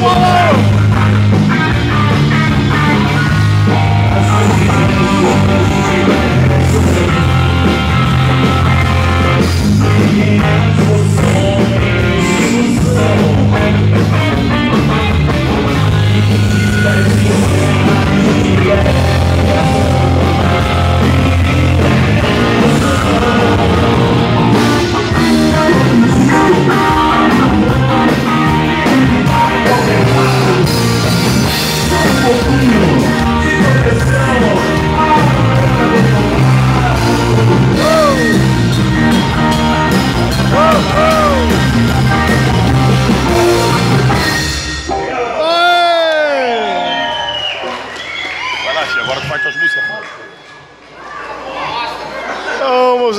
Agora as músicas. Vamos, meus